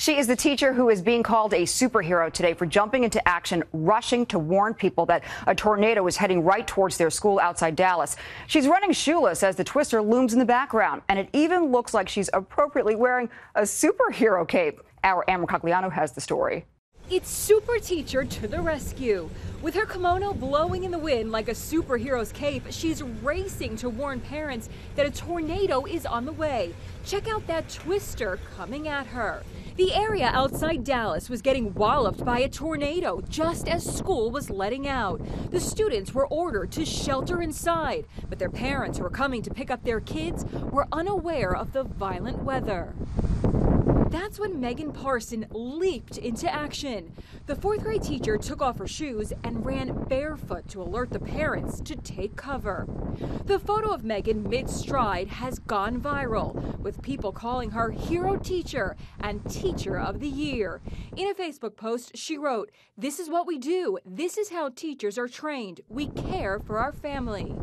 She is the teacher who is being called a superhero today for jumping into action, rushing to warn people that a tornado is heading right towards their school outside Dallas. She's running shoeless as the twister looms in the background, and it even looks like she's appropriately wearing a superhero cape. Our Ann Mercogliano has the story. It's Super Teacher to the rescue. With her kimono blowing in the wind like a superhero's cape, she's racing to warn parents that a tornado is on the way. Check out that twister coming at her. The area outside Dallas was getting walloped by a tornado just as school was letting out. The students were ordered to shelter inside, but their parents who were coming to pick up their kids were unaware of the violent weather. That's when Megan Parson leaped into action. The fourth grade teacher took off her shoes and ran barefoot to alert the parents to take cover. The photo of Megan mid stride has gone viral, with people calling her hero teacher and teacher of the year. In a Facebook post, she wrote, This is what we do. This is how teachers are trained. We care for our family.